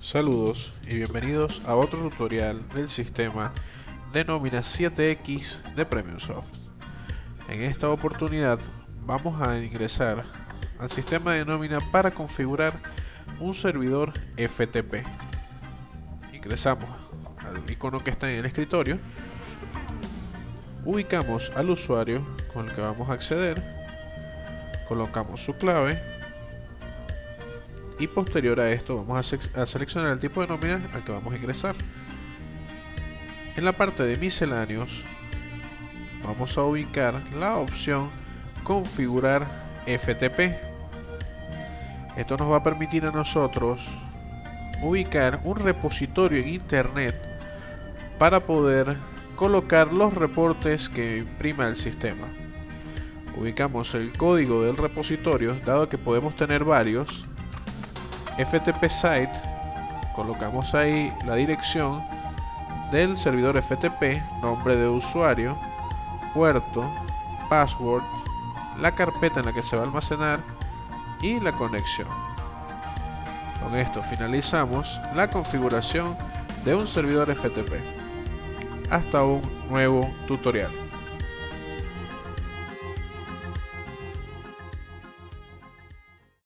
Saludos y bienvenidos a otro tutorial del sistema de nómina 7X de PremiumSoft. En esta oportunidad vamos a ingresar al sistema de nómina para configurar un servidor FTP. Ingresamos al icono que está en el escritorio, ubicamos al usuario con el que vamos a acceder, colocamos su clave y posterior a esto vamos a, seleccionar el tipo de nómina al que vamos a ingresar. En la parte de misceláneos vamos a ubicar la opción configurar FTP. Esto nos va a permitir a nosotros ubicar un repositorio en internet para poder colocar los reportes que imprima el sistema. Ubicamos el código del repositorio, dado que podemos tener varios, FTP site, colocamos ahí la dirección del servidor FTP, nombre de usuario, puerto, password, la carpeta en la que se va a almacenar y la conexión. Con esto finalizamos la configuración de un servidor FTP. Hasta un nuevo tutorial.